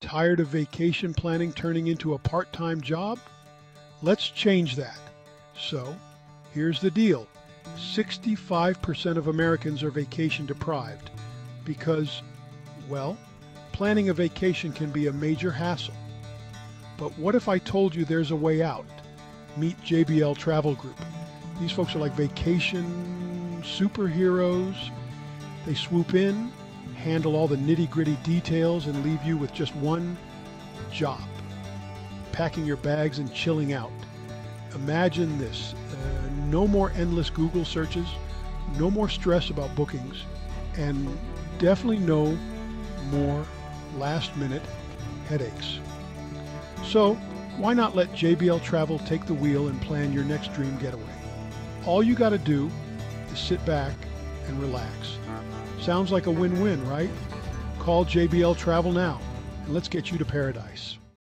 Tired of vacation planning turning into a part time job? Let's change that. So, here's the deal 65% of Americans are vacation deprived because, well, planning a vacation can be a major hassle. But what if I told you there's a way out? Meet JBL Travel Group. These folks are like vacation superheroes. They swoop in, handle all the nitty gritty details, and leave you with just one job packing your bags and chilling out. Imagine this uh, no more endless Google searches, no more stress about bookings, and definitely no more last minute headaches. So, why not let JBL Travel take the wheel and plan your next dream getaway? All you got to do is sit back and relax. Sounds like a win win, right? Call JBL Travel now and let's get you to paradise.